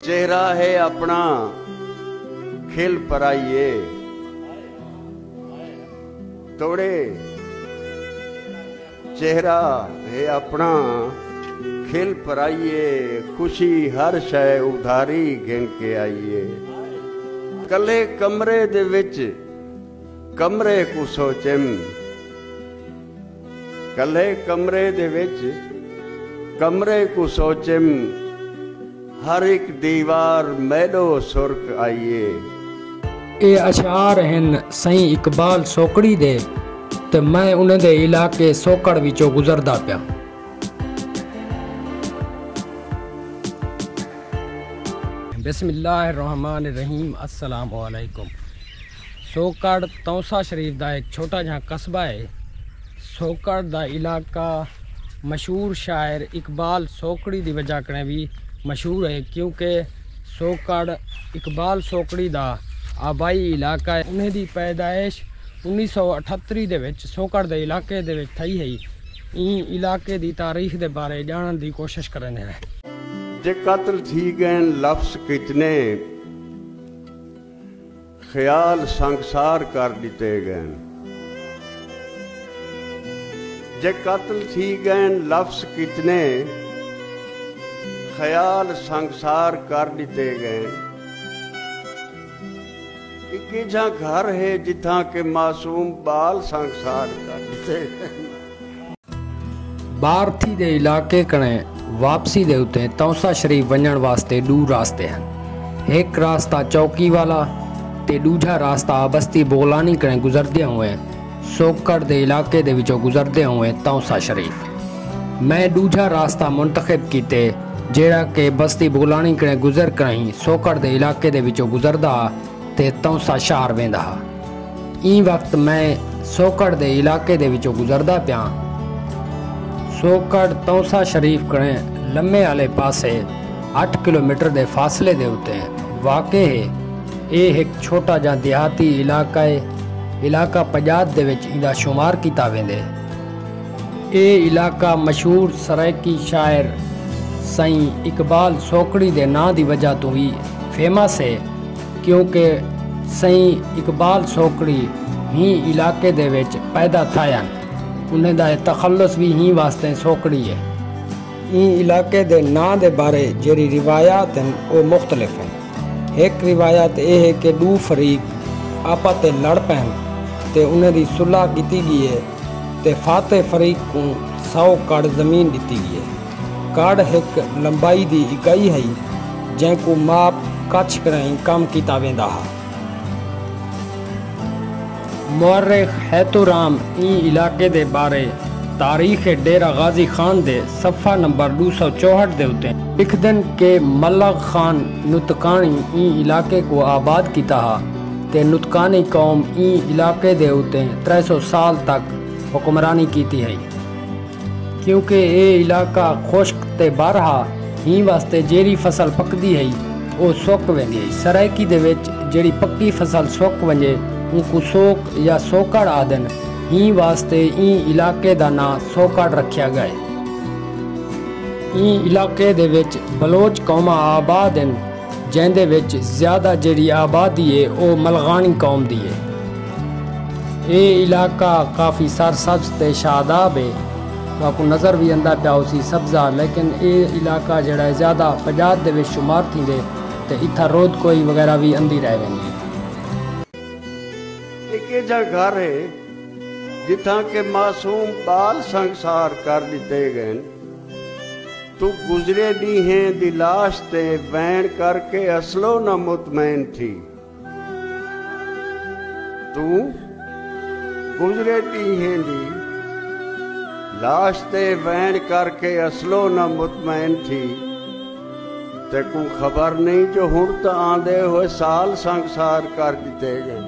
चेहरा है अपना खिल पराइए तोड़े चेहरा है अपना खिल पराइए खुशी हर शय ਉਧਾਰੀ ਗਿਣ ਕੇ ਆਈਏ ਕੱਲੇ ਕਮਰੇ ਦੇ ਵਿੱਚ ਕਮਰੇ ਕੁ ਸੋਚਮ ਕੱਲੇ ਕਮਰੇ ਦੇ ਵਿੱਚ ਕਮਰੇ ਕੁ ਸੋਚਮ ਹਰ ਇੱਕ ਦੀਵਾਰ ਮੈਲੋ ਸੁਰਖ ਆਈਏ। ਇਹ ਅਸ਼ਾਰ ਹਨ ਸਈ ਇਕਬਾਲ ਸੋਕੜੀ ਦੇ ਤੇ ਮੈਂ ਉਹਨਾਂ ਦੇ ਇਲਾਕੇ ਸੋਕੜ ਵਿੱਚੋਂ ਗੁਜ਼ਰਦਾ ਪਿਆ। ਬਿਸਮਿਲ੍ਲਾਹਿਰਰਹਿਮਾਨਿਰਰਹੀਮ ਅਸਲਾਮ ਵਾਲੇਕੁਮ ਸੋਕੜ ਤੌਸਾ ਸ਼ਰੀਫ ਦਾ ਇੱਕ ਛੋਟਾ ਜਿਹਾ ਕਸਬਾ ਹੈ ਸੋਕੜ ਦਾ ਇਲਾਕਾ ਮਸ਼ਹੂਰ ਸ਼ਾਇਰ ਇਕਬਾਲ ਸੋਕੜੀ ਦੀ ਵਜ੍ਹਾ ਕਣੇ ਵੀ ਮਸ਼ਹੂਰ ਹੈ ਕਿਉਂਕਿ ਸੋਕੜ ਇਕਬਾਲ ਸੋਕੜੀ ਦਾ ਆਬਾਈ ਇਲਾਕਾ ਹੈ। ਉਹਨਾਂ ਦੀ ਪੈਦਾਇਸ਼ 1938 ਦੇ ਵਿੱਚ ਸੋਕੜ ਦੇ ਇਲਾਕੇ ਦੇ ਵਿੱਚ ਥਈ ਹੈ ਇਹ ਇਲਾਕੇ ਦੀ ਤਾਰੀਖ ਦੇ ਬਾਰੇ ਜਾਣਨ ਦੀ ਕੋਸ਼ਿਸ਼ ਕਰਨੇ ਹੈ। ਜੇ ਕਤਲ ਥੀ ਗਏ ਲਫ਼ਜ਼ ਕਿਤਨੇ ਖਿਆਲ ਸੰਸਾਰ ਕਰ ਦਿੱਤੇ ਗਏ। ਜੇ ਕਤਲ ਥੀ ਗਏ ਲਫ਼ਜ਼ ਕਿਤਨੇ ਖਿਆਲ ਸੰਸਾਰ ਕਰ ਦਿੱਤੇ ਗਏ। ਇੱਕ ਜਾਂ ਘਰ ਹੈ ਜਿੱਥਾਂ ਕੇ ਮਾਸੂਮ ਬਾਲ ਸੰਸਾਰ ਕਰ ਦਿੱਤੇ ਗਏ। ਦੇ ਇਲਾਕੇ ਕਣੇ ਵਾਪਸੀ ਦੇ ਉੱਤੇ ਤੌਸਾ ਸ਼ਰੀਫ ਵੰਜਣ ਵਾਸਤੇ ਦੋ ਰਾਸਤੇ ਹਨ। ਇੱਕ ਰਾਸਤਾ ਚੌਕੀ ਵਾਲਾ ਤੇ ਦੂਜਾ ਰਾਸਤਾ ਬਸਤੀ ਬੋਲਾਨੀ ਕਣੇ ਗੁਜ਼ਰਦੇ ਹੋਏ ਸੋਕੜ ਦੇ ਇਲਾਕੇ ਦੇ ਵਿੱਚੋਂ ਗੁਜ਼ਰਦੇ ਹੋਏ ਤੌਸਾ ਸ਼ਰੀਫ। ਮੈਂ ਦੂਜਾ ਰਾਸਤਾ ਮੁੰਤਖਬ ਕੀਤੇ ਜਿਹੜਾ ਕਿ ਬਸਤੀ ਬੁਗਲਾਣੀ ਕਣੇ ਗੁਜ਼ਰ ਕਹੀਂ ਸੋਕੜ ਦੇ ਇਲਾਕੇ ਦੇ ਵਿੱਚੋਂ ਗੁਜ਼ਰਦਾ ਤੇ ਤੌਂਸਾ ਸ਼ਹਿਰ ਵੇਂਦਾ। ਇਹ ਵਕਤ ਮੈਂ ਸੋਕੜ ਦੇ ਇਲਾਕੇ ਦੇ ਵਿੱਚੋਂ ਗੁਜ਼ਰਦਾ ਪਿਆ। ਸੋਕੜ ਤੌਂਸਾ ਸ਼ਰੀਫ ਕਣੇ ਲੰਮੇ ਵਾਲੇ ਪਾਸੇ 8 ਕਿਲੋਮੀਟਰ ਦੇ ਫਾਸਲੇ ਦੇ ਉੱਤੇ ਵਾਕਿਆ ਹੈ। ਇਹ ਇੱਕ ਛੋਟਾ ਜਿਹਾ ਦਿਹਾਤੀ ਇਲਾਕਾ ਹੈ। ਇਲਾਕਾ ਪੰਜਾਬ ਦੇ ਵਿੱਚ ਇਹਦਾ ਸ਼ੁਮਾਰ ਕੀਤਾ ਵੇਂਦੇ। ਇਹ ਇਲਾਕਾ ਮਸ਼ਹੂਰ ਸਰਾਇਕੀ ਸ਼ਾਇਰ ਸਈ ਇਕਬਾਲ ਸੋਕੜੀ ਦੇ ਨਾਂ ਦੀ ਵਜ੍ਹਾ ਤੋਂ ਹੀ ਫੇਮਸ ਹੈ, ਕਿਉਂਕਿ ਸਈ ਇਕਬਾਲ ਸੋਕੜੀ ਹੀ ਇਲਾਕੇ ਦੇ ਵਿੱਚ ਪੈਦਾ ਥਾਇਆ। ਉਹਨਾਂ ਦਾ ਤਖੱਲੁਸ ਵੀ ਹੀ ਵਾਸਤੇ ਸੋਕੜੀ ਹੈ। ਇਹ ਇਲਾਕੇ ਦੇ ਨਾਂ ਦੇ ਬਾਰੇ ਜਿਹੜੀ ਰਿਵਾਇਤ ਹਨ, ਉਹ ਮੁxtਲਫ ਹਨ। ਇੱਕ ਰਿਵਾਇਤ ਇਹ ਹੈ ਕਿ ਦੋ ਫਰੀਕ ਆਪਸ ਤੇ ਲੜ ਪੈਣ ਤੇ ਉਹਨਾਂ ਦੀ ਸੁਲ੍ਹਾ ਕੀਤੀ ਗਈ ਹੈ ਤੇ ਫਾਤਿਹ ਫਰੀਕ ਨੂੰ 100 ਕੜ ਜ਼ਮੀਨ ਦਿੱਤੀ ਗਈ ਹੈ। ਕੜ ਇੱਕ ਲੰਬਾਈ ਦੀ ਇਕਾਈ ਹੈ। ਜੈ ਕੋ ਮਾਪ ਕੱਚ ਕਰਾਈ ਕੰਮ ਕੀਤਾ ਵੇਂਦਾ ਹੈ। ਮੁਅਰਖ ਹੈਤੁਰਾਮ ਇਹ ਇਲਾਕੇ ਦੇ ਬਾਰੇ। ਤਾਰੀਖ ਡੇਰਾ ਗਾਜ਼ੀ ਖਾਨ ਦੇ ਸਫਾ ਨੰਬਰ 264 ਦੇ ਉੱਤੇ। ਲਿਖਦਨ ਕਿ ਮਲਕ ਖਾਨ ਨੁਤਕਾਨੀ ਇਹ ਇਲਾਕੇ ਕੋ ਆਬਾਦ ਕੀਤਾ ਹਾ। ਤੇ ਨੁਤਕਾਨੀ ਕੌਮ ਇਹ ਇਲਾਕੇ ਦੇ ਉੱਤੇ 300 ਸਾਲ ਤੱਕ ਹੁਕਮਰਾਨੀ ਕੀਤੀ ਹੈ। ਕਿਉਂਕਿ ਇਹ ਇਲਾਕਾ ਖੁਸ਼ਕ ਤੇ ਬਰਹਾ ਹੀ ਵਾਸਤੇ ਜਿਹੜੀ ਫਸਲ ਪੱਕਦੀ ਹੈ, ਉਹ ਸੁੱਕ ਵੈਂਦੀ ਹੈ ਸਰਾਇਕੀ ਦੇ ਵਿੱਚ ਜਿਹੜੀ ਪੱਕੀ ਫਸਲ ਸੁੱਕ ਵੰਜੇ ਉਹ ਸੋਕ ਜਾਂ ਸੋਕੜ ਆਦਨ ਹੀ ਵਾਸਤੇ ਇਹ ਇਲਾਕੇ ਦਾ ਨਾਂ ਸੋਕੜ ਰੱਖਿਆ ਗਿਆ ਹੈ ਇਹ ਇਲਾਕੇ ਦੇ ਵਿੱਚ ਬਲੋਚ ਕੌਮਾਂ ਆਬਾਦ ਹਨ ਜਿੰਦੇ ਵਿੱਚ ਜ਼ਿਆਦਾ ਜਿਹੜੀ ਆਬਾਦੀ ਹੈ ਉਹ ਮਲਗਾਨੀ ਕੌਮ ਦੀ ਹੈ ਇਹ ਇਲਾਕਾ ਕਾਫੀ ਸਰਸਬਜ਼ ਤੇ ਸ਼ਾਦਾਬ ਹੈ आपको नज़र भी आंदा पिया उसी सब्ज़ा लेकिन ये इलाका जड़ा है ज़्यादा पंजाब ਦੇ ਵਿੱਚ शुमार थींदे ਤੇ ਇੱਥਾ ਰੋਦ ਕੋਈ ਵਗੈਰਾ ਵੀ ਅੰਦੀ ਰਹਿ ਵੈਂਦੀ ਇੱਕ ਇਹ ਜਿਹਾ ਘਰ ਹੈ ਜਿੱਥਾਂ ਕੇ ਮਾਸੂਮ ਬਾਲ ਸੰਸਾਰ ਕਰ ਦਿੱਤੇ ਗਏ ਨੇ। ਤੂੰ ਗੁਜ਼ਰੇ ਦੀ ਹੈ ਦੀ ਲਾਸ਼ ਤੇ ਵੈਣ ਕਰਕੇ ਅਸਲੋ ਨਾ ਮੁਤਮੈਨ ਥੀ ਤੂੰ ਗੁਜ਼ਰੇ ਦੀ ਹੈ ਦੀ ਲਾਸ਼ ਤੇ ਵੈਣ ਕਰਕੇ ਅਸਲੋ ਨਾ ਮੁਤਮੈਨ ਥੀ। ਤੇ ਕੋ ਖਬਰ ਨਹੀਂ ਜੋ ਹੁਣ ਤਾਂ ਆਂਦੇ ਹੋਏ ਸਾਲ ਸੰਸਾਰ ਕਰ ਦਿੱਤੇ ਗਏ।